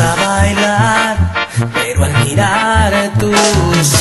a bailar, pero al mirar tus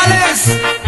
González.